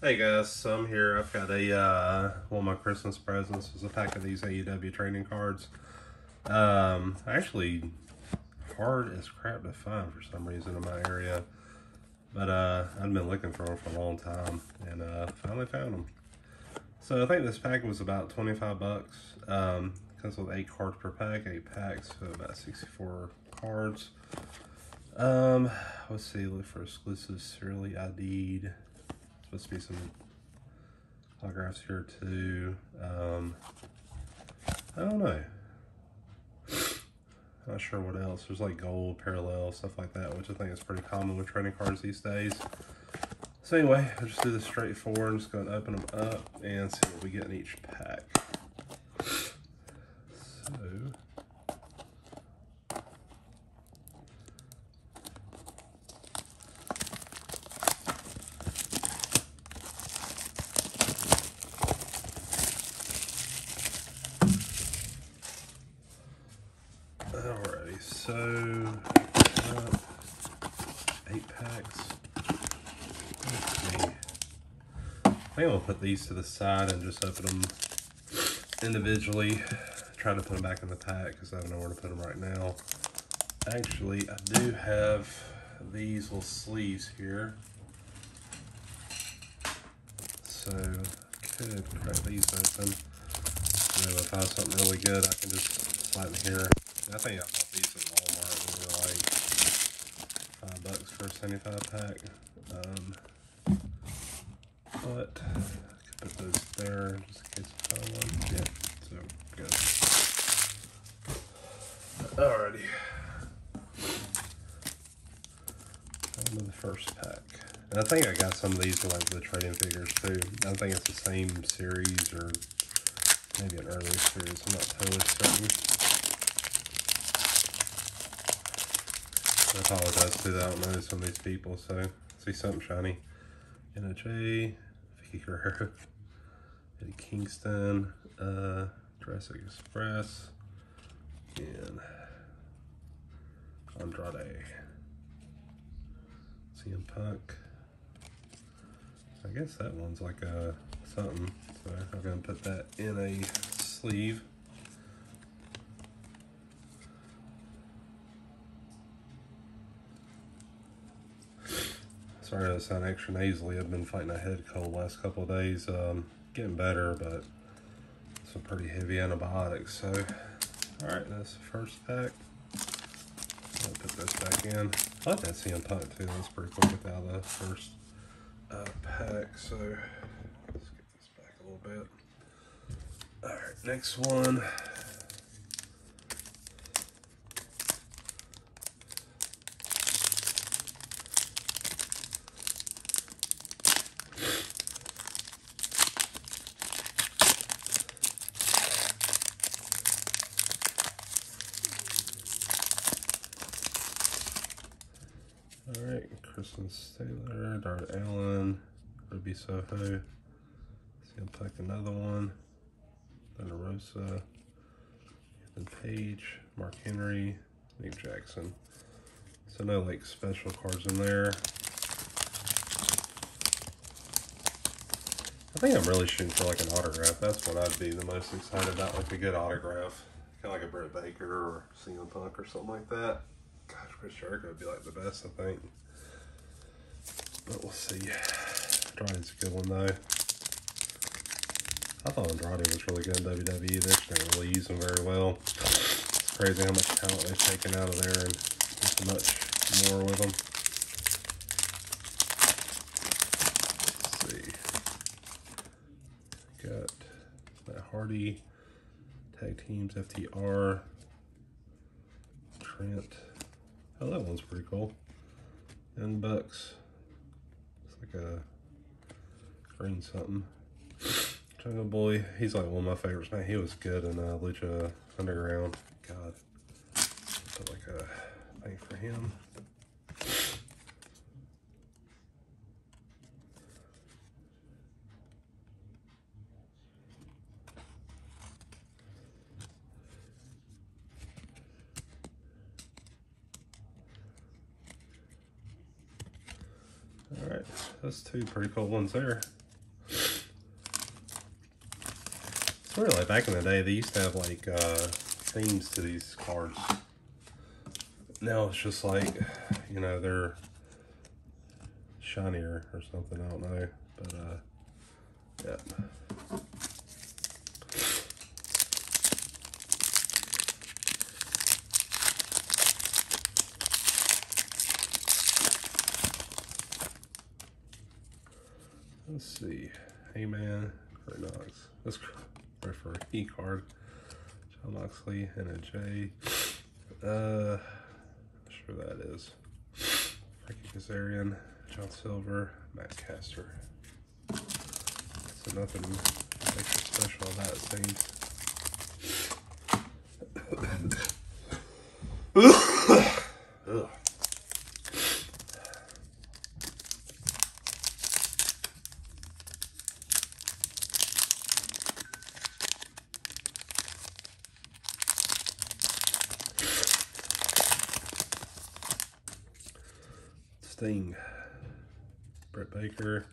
Hey guys, so I'm here. I've got a uh, one of my Christmas presents is a pack of these AEW trading cards. Um, actually, hard as crap to find for some reason in my area, but uh, I've been looking for them for a long time and uh, finally found them. So I think this pack was about 25 bucks. Um, comes with eight cards per pack, eight packs, so about 64 cards. Um, let's see, look for exclusive serially ID'd supposed to be some autographs here too. Um, I don't know. Not sure what else. There's like gold, parallel, stuff like that, which I think is pretty common with trading cards these days. So anyway, I'll just do this straightforward. I'm just going to open them up and see what we get in each pack. So, Alrighty, so uh, eight packs. Let's. I think I'll put these to the side and just open them individually. Try to put them back in the pack because I don't know where to put them right now. Actually, I do have these little sleeves here. So I could crack these open. And if I find something really good, I can just slide in here. I think I bought these at Walmart. They were like five bucks for a 75 pack. Um, but I could put those there just in case I find one. Yeah, so good. Alrighty. On to the first pack. And I think I got some of these like the trading figures too. I think it's the same series or maybe an earlier series. I'm not totally certain. I apologize to that. I don't know some of these people, so see something shiny. NHA, Eddie Kingston, uh, Jurassic Express, and Andrade. CM Punk. I guess that one's like a something, so I'm gonna put that in a sleeve. Sorry to sound extra nasally. I've been fighting a head cold last couple of days. Um, getting better, but some pretty heavy antibiotics. So, all right, that's the first pack. I'll put this back in. I like that CM Punk too. That's pretty quick Get out the first uh, pack. So let's get this back a little bit. All right, next one. All right, Kristen Taylor, Darby Allin, Ruby Soho, Punk, another one, Thunder Rosa, Ethan Page, Mark Henry, Nick Jackson. So no like special cards in there. I think I'm really shooting for like an autograph. That's what I'd be the most excited about, like a good autograph. Kind of like a Britt Baker or CM Punk or something like that. Gosh, Chris Jericho would be like the best, I think. But we'll see. Andrade's a good one though. I thought Andrade was really good in WWE. They just didn't really use him very well. It's crazy how much talent they've taken out of there and so much more with them. Let's see. Got Matt Hardy, tag teams, FTR, Trent. Oh, that one's pretty cool. And Bucks. Like a green something. Jungle Boy, he's like one of my favorites. Man, he was good in uh, Lucha Underground. God, That's two pretty cool ones there. It's really like back in the day, they used to have like uh, themes to these cards. Now it's just like, you know, they're shinier or something. I don't know. But, uh, yeah. Let's see. Hey man, or Knox. Let's go for a E card. Jon Moxley and a J. Uh, sure that is. Frankie Kazarian, John Silver, Max Caster. So nothing extra special about seems. Sting, Britt Baker,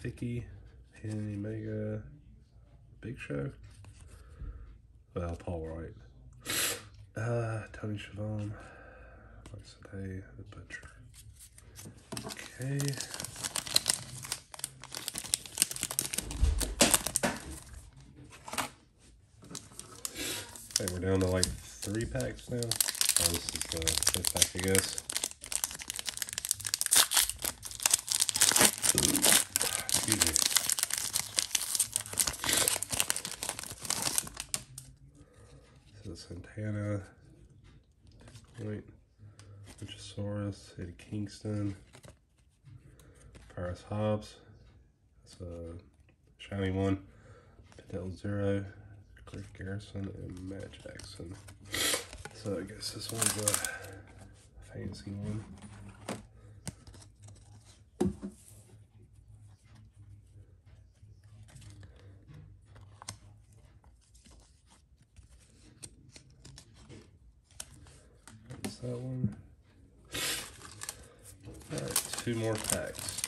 Vicky, Kenny Omega, Big Show. Well, Paul Wright, uh, Tony Schiavone, like I said, hey, the Butcher. Okay. Okay, we're down to like three packs now. Oh, this is the fifth pack, I guess. Excuse me. So Santana, Point, Luchasaurus, Eddie Kingston, Paris Hobbs. That's uh, a shiny one. Fidel Zero, Griff Garrison, and Matt Jackson. So I guess this one's a fancy one. That's that one. Alright, two more packs.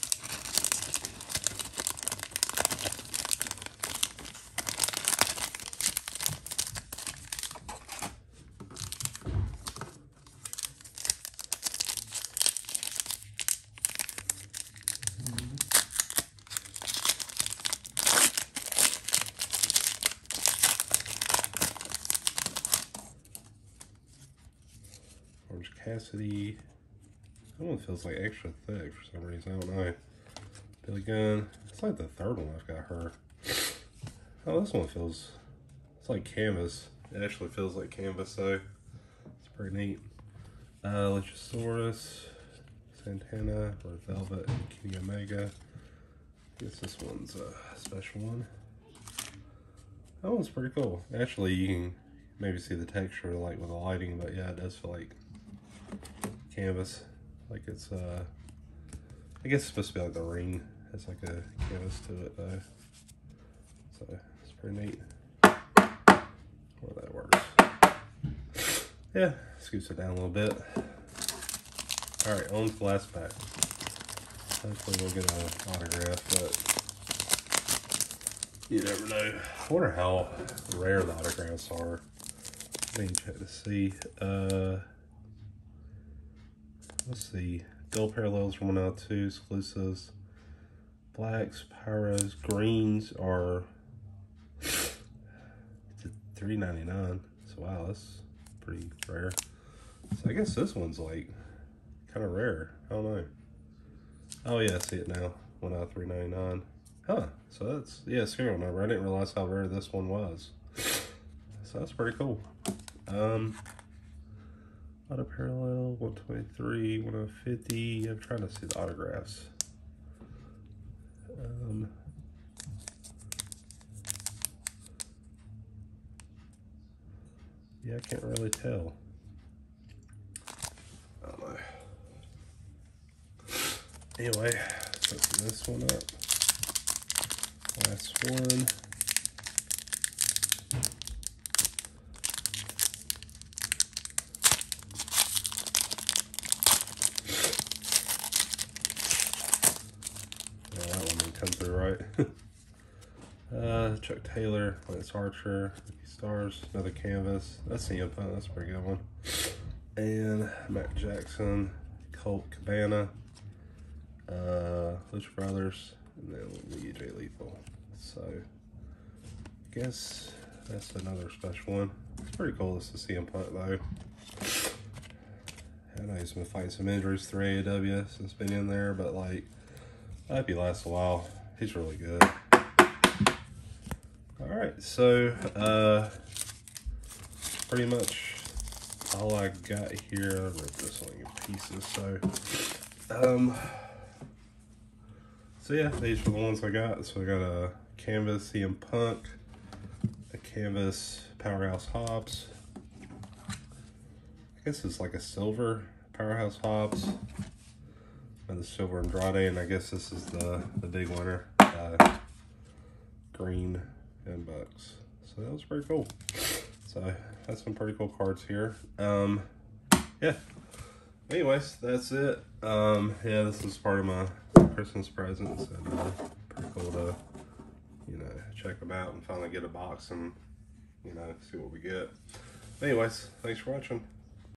Cassidy. That one feels like extra thick for some reason. I don't know. Billy Gunn. It's like the third one I've got her. Oh, this one feels. It's like canvas. It actually feels like canvas though. It's pretty neat. Uh, Luchasaurus, Santana, Red Velvet, and Kenny Omega. I guess this one's a special one. That one's pretty cool. Actually, you can maybe see the texture like with the lighting, but yeah, it does feel like canvas. Like it's, uh, I guess it's supposed to be like the ring. It's like a canvas to it though. So it's pretty neat. Well, that works. Yeah, scoots it down a little bit. All right, on to the last pack. Hopefully we'll get an autograph, but you never know. I wonder how rare the autographs are. Let me check to see. Uh, let's see. Gold parallels from one out two exclusives. Blacks, pyros, greens are three ninety nine. So wow, that's pretty rare. So I guess this one's like kind of rare. I don't know. Oh yeah, I see it now. One out three ninety nine. Huh. So that's yeah, serial number. I didn't realize how rare this one was. So that's pretty cool. Um Auto parallel, 123, 150. I'm trying to see the autographs. Um, yeah, I can't really tell. Know. Anyway, open this one up. Last one. Yeah, that one didn't come right. Uh, Chuck Taylor, Lance Archer, Stars, another canvas. That's CM Punk. That's a pretty good one. And Matt Jackson, Colt Cabana, uh, Lucha Brothers, and then Lee J Lethal. So, I guess that's another special one. It's pretty cool to see him Punk though. I know he's been fighting some injuries through AEW since been in there, but like, I hope he lasts a while. He's really good. All right, so uh, pretty much all I got here. I wrote this one in pieces, so um, so yeah, these are the ones I got. So I got a canvas CM Punk, a canvas Powerhouse Hobbs. I guess it's like a silver Powerhouse Hobbs and the silver Andrade, and I guess this is the the big winner, uh, green and bucks. So that was pretty cool. So that's some pretty cool cards here. Um, yeah. Anyways, that's it. Um, yeah, this is part of my Christmas presents, and uh, pretty cool to you know check them out and finally get a box and you know see what we get. Anyways, thanks for watching.